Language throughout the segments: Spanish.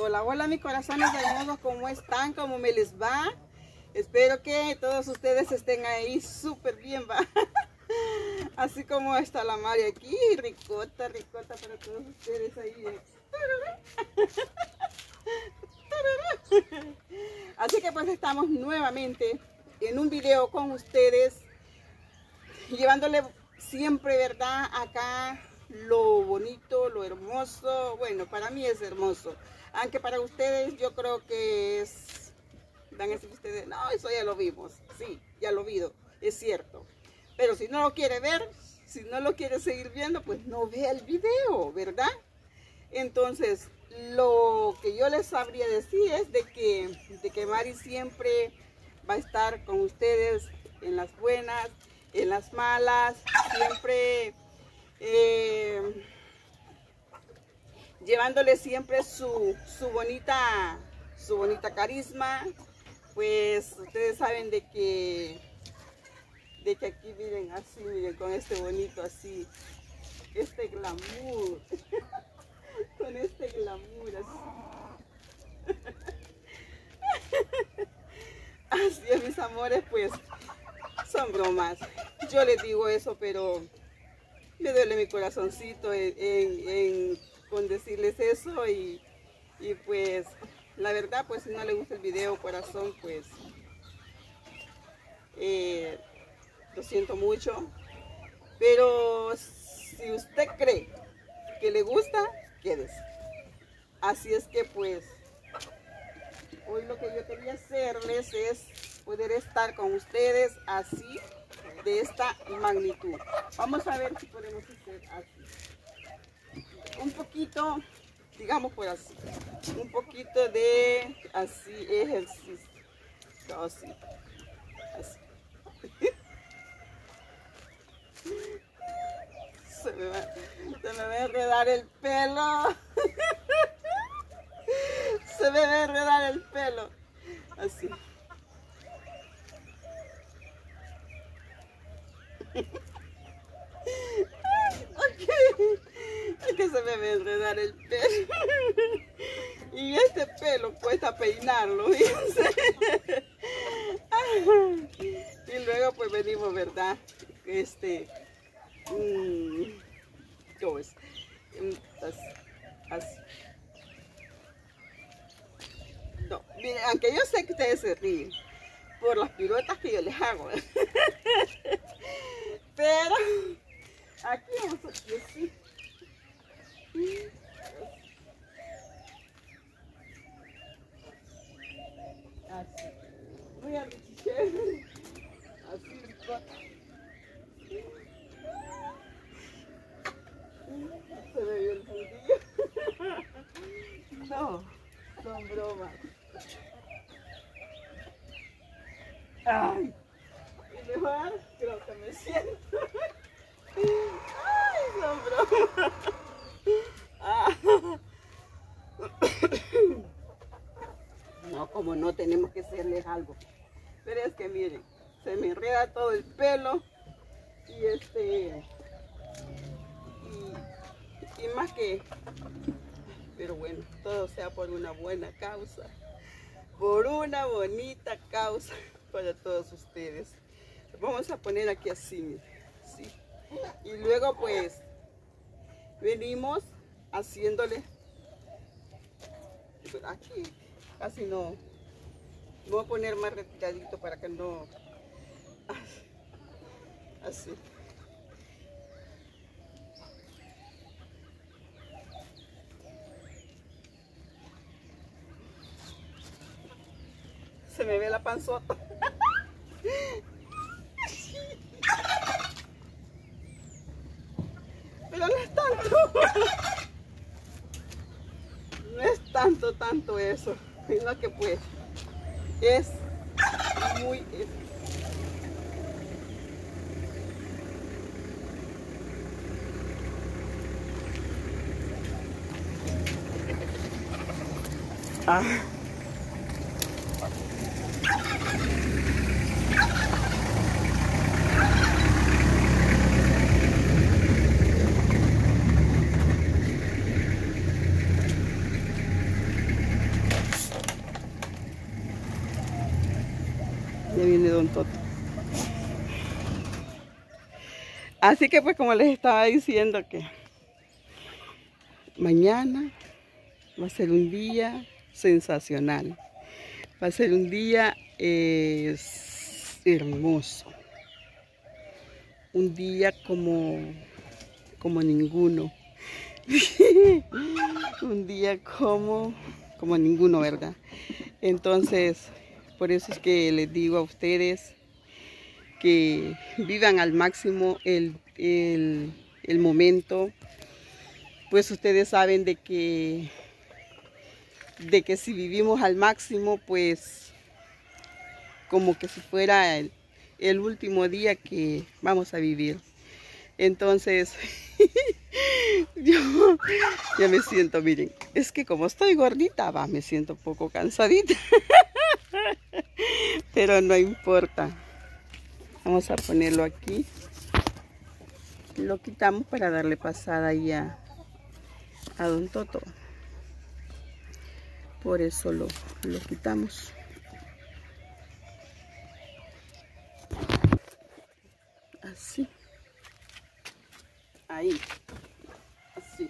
Hola, hola mis corazones hermosos, ¿cómo están? ¿Cómo me les va? Espero que todos ustedes estén ahí súper bien, va. Así como está la Mari aquí, ricota, ricota para todos ustedes ahí. Así que pues estamos nuevamente en un video con ustedes, llevándole siempre, ¿verdad? Acá lo bonito, lo hermoso. Bueno, para mí es hermoso. Aunque para ustedes yo creo que es... Van a decir ustedes, no, eso ya lo vimos. Sí, ya lo vi, es cierto. Pero si no lo quiere ver, si no lo quiere seguir viendo, pues no vea el video, ¿verdad? Entonces, lo que yo les sabría decir es de que, de que Mari siempre va a estar con ustedes en las buenas, en las malas, siempre eh, llevándole siempre su, su, bonita, su bonita carisma. Pues ustedes saben de que, de que aquí miren así, miren, con este bonito así, este glamour, con este glamour así. Así es, mis amores, pues son bromas. Yo les digo eso, pero me duele mi corazoncito con decirles eso y, pues la verdad pues si no le gusta el video corazón pues eh, lo siento mucho. Pero si usted cree que le gusta quédese. Así es que pues hoy lo que yo quería hacerles es poder estar con ustedes así de esta magnitud. Vamos a ver si podemos hacer así. Un poquito, digamos por así, un poquito de así ejercicio. Así, así. Se me, va, se me va a enredar el pelo. Se me va a enredar el pelo. Así. Es que se me a enredar el pelo. Y este pelo cuesta peinarlo, Y luego pues venimos, ¿verdad? Este... Mmm, ¿Cómo es? Mm. No, miren, aunque yo sé que ustedes se ríen por las piruetas que yo les hago. Pero aquí vamos a así. Así. Voy a Así. Se me vio el fundillo. No, son bromas. Ay mejor creo que me siento. Ay, no, ah. No, tenemos que hacerles algo. Pero es que miren, se me enreda todo el pelo y este y, y más que pero bueno, todo sea por una buena causa, por una bonita causa para todos ustedes vamos a poner aquí así, y luego pues venimos haciéndole pues, aquí casi no voy a poner más retiradito para que no. Así. Se me ve la panzota. No es tanto, tanto eso, sino que pues es muy... Ah. Viene Don Toto. Así que pues como les estaba diciendo que mañana va a ser un día sensacional. Va a ser un día hermoso. Un día como, como ninguno. un día como, como ninguno, ¿verdad? Entonces, por eso es que les digo a ustedes que vivan al máximo el, el momento. Pues ustedes saben de que de que si vivimos al máximo, pues como que si fuera el, último día que vamos a vivir. Entonces, yo ya me siento, miren, es que como estoy gordita, va, me siento un poco cansadita. Pero no importa. Vamos a ponerlo aquí. Lo quitamos para darle pasada ahí a, a Don Toto por eso lo, lo quitamos así ahí así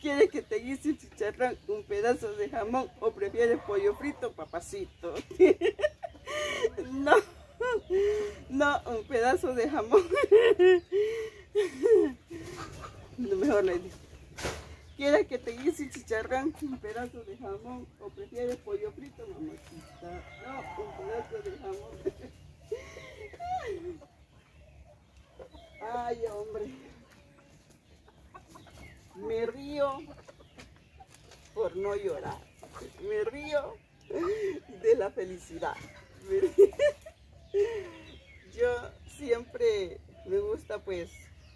¿Quieres que te guise chicharrón, un pedazo de jamón o prefieres pollo frito, papacito? no. No, un pedazo de jamón. Mejor le digo. ¿Quieres que te guise chicharrón? Un pedazo de jamón. ¿O prefieres pollo frito, mamacita? No, un pedazo de jamón. Ay, hombre. Me río por no llorar. Me río de la felicidad. Yo siempre me gusta pues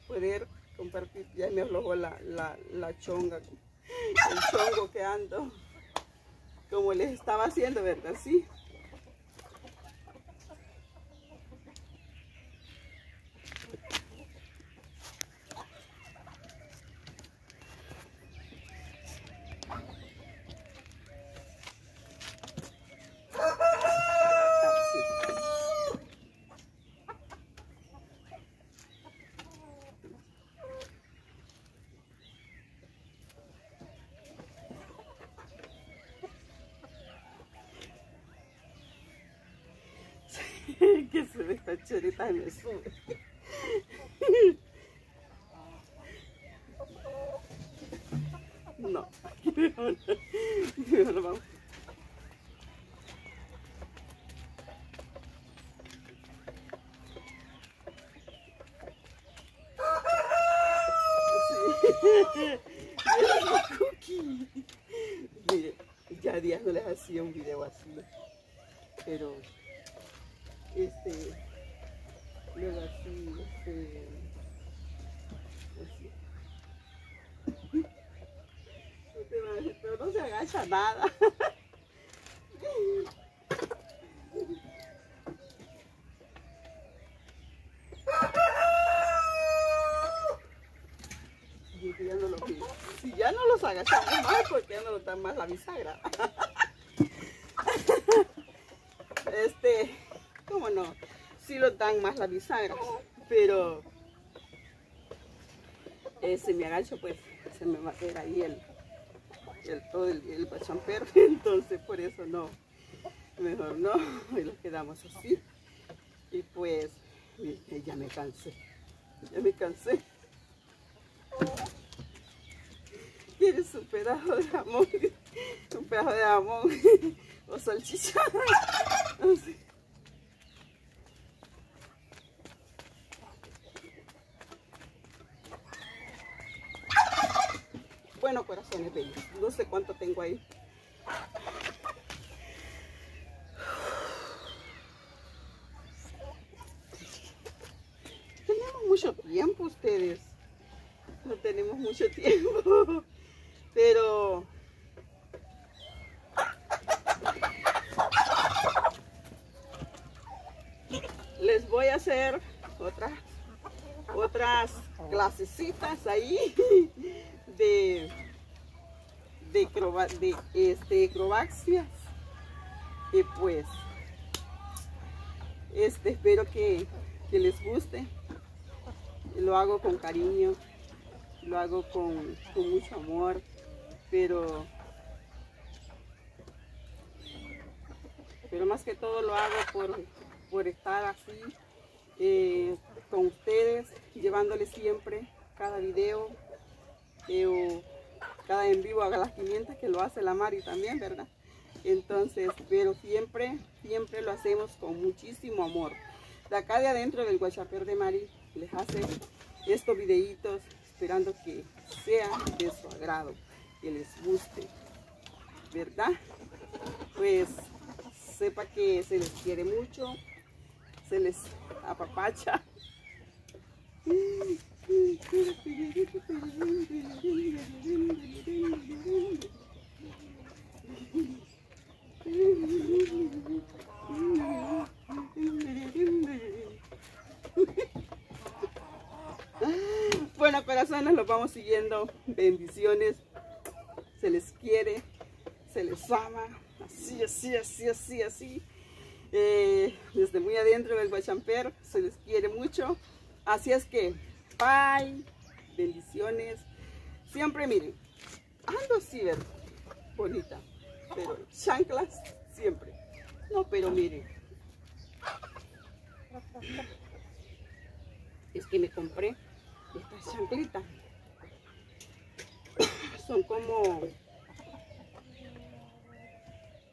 poder compartir, ya me aflojó la, la, la chonga, el chongo que ando, como les estaba haciendo, ¿verdad? Sí. Que se ve esta chorita me sube. No, mejor, mejor vamos. Sí. Mire, ya días no les hacía un video así, pero este, luego así, este, así. pero no se agacha nada. Ya no lo, si ya no los agachamos más, porque ya no nos dan más la bisagra. este, cómo no, más la bisagra, pero ese me agacho pues se me va a caer ahí el, el todo el, el pachampero, entonces por eso no, mejor no, y lo quedamos así. Y pues, ya me cansé, ya me cansé. ¿Quieres un pedazo de jamón? Un pedazo de jamón o salchicha. No sé cuánto tengo ahí. Tenemos mucho tiempo ustedes. No tenemos mucho tiempo. Pero... Les voy a hacer otras otras clasecitas ahí de de, de este, acrobacias. Y pues este espero que, que les guste. Lo hago con cariño lo hago con, mucho amor pero pero más que todo lo hago por, por estar así eh, con ustedes, llevándoles siempre cada video cada en vivo a las 500 que lo hace la Mari también, ¿verdad? Entonces, pero siempre, siempre lo hacemos con muchísimo amor. De acá de adentro del Guachaper de Mari les hace estos videitos esperando que sea de su agrado, que les guste, ¿verdad? Pues sepa que se les quiere mucho, se les apapacha. Bueno, corazones, los vamos siguiendo. Bendiciones. Se les quiere, se les ama. Así, así, así, así, así. Eh, desde muy adentro del Guachamper, se les quiere mucho. Así es que, bye, bendiciones. Siempre miren, ando así, bonita, pero chanclas siempre. No, pero miren, es que me compré estas chanclitas. Son como,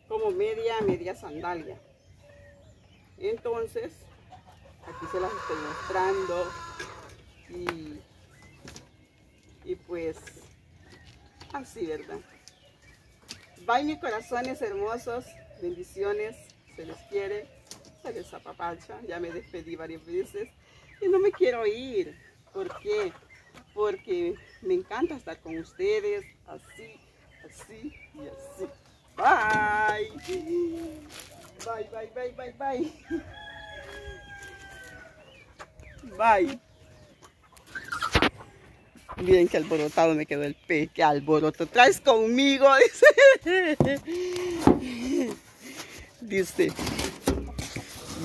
como media, media sandalia. Entonces, aquí se las estoy mostrando pues así, ¿verdad? Bye mis corazones hermosos, bendiciones, se les quiere, se les apapacha, ya me despedí varias veces y no me quiero ir, ¿por qué? Porque me encanta estar con ustedes, así, así y así. Bye. Bye, bye, bye, bye, bye. Bye. Miren qué alborotado me quedó el pe, qué alboroto traes conmigo, dice. Dice,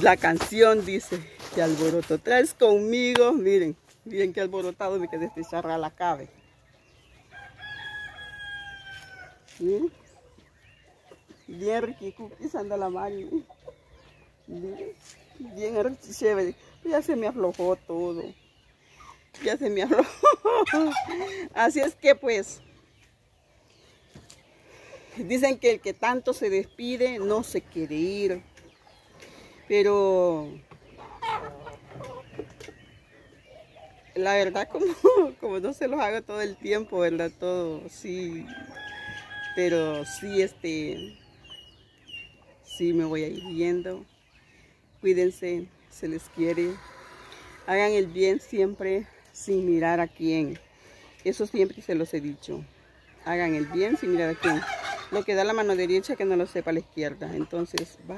la canción dice, qué alboroto traes conmigo. Miren, miren qué alborotado me quedé este charra la cabe. ¿Sí? Bien rico, anda la mano. Bien, bien chévere. Ya se me aflojó todo. Ya se me aflojó. Así es que pues, dicen que el que tanto se despide no se quiere ir. Pero la verdad como, como no se los hago todo el tiempo, ¿verdad? Todo, sí. Pero sí, este, sí me voy a ir viendo. Cuídense, se les quiere. Hagan el bien siempre sin mirar a quién. Eso siempre se los he dicho. Hagan el bien sin mirar a quién. Lo que da la mano derecha que no lo sepa la izquierda. Entonces, bye,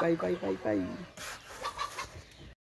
bye, bye, bye, bye.